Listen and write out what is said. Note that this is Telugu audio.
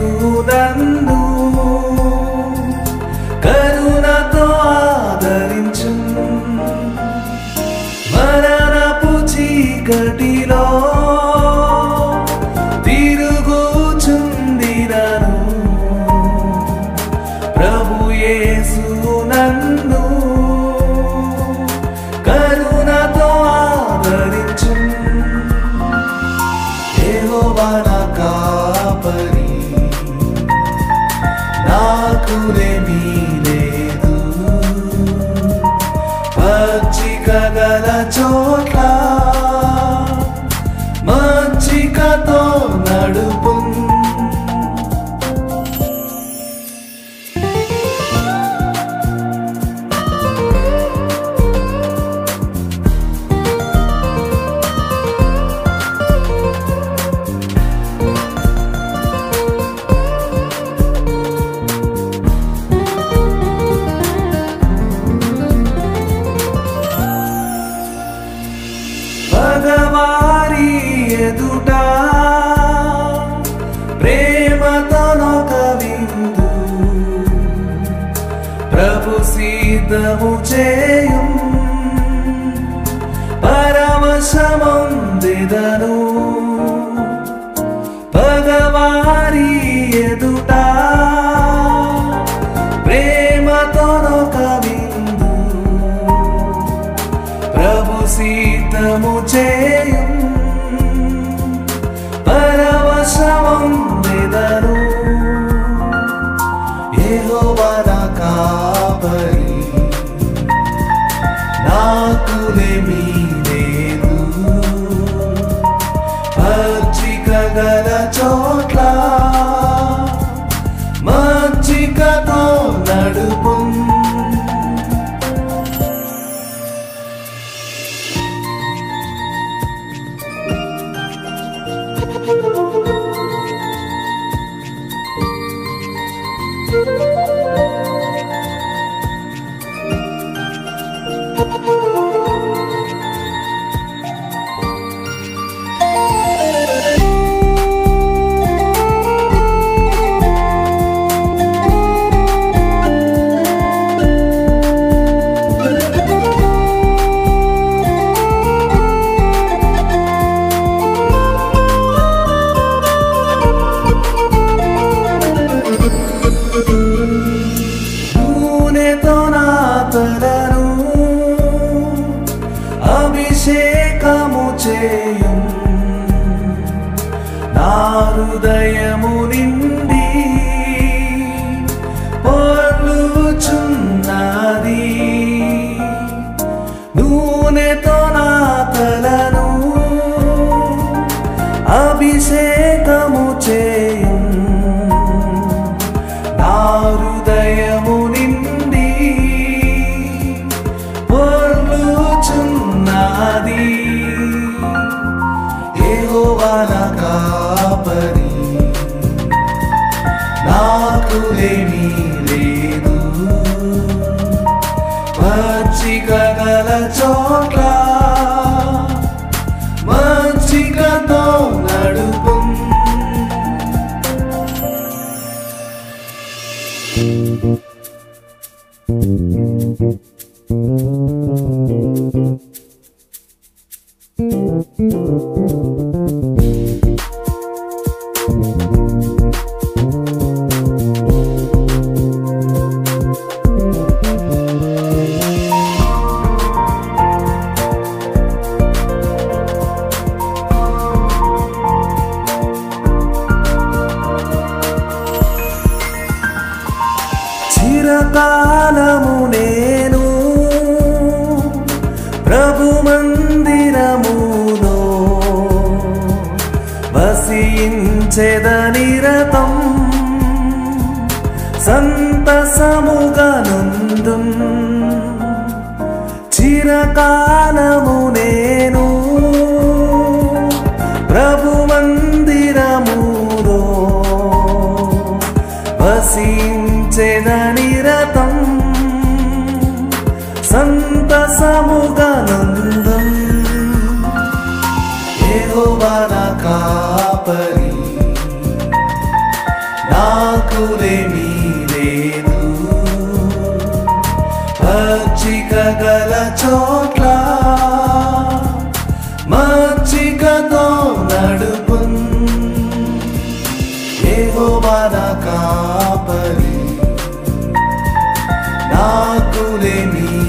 孤单。పచ్చిక గల ప్రభు సీతము చేయు పరవశమందిదను గల చోట్ల వసించెదనిరతం సంతసముగనందం యెహోవా కాపరి. నాకులేమీ లేదు. పచ్చిక గల చోట మన కాపరి. నాకులేమీ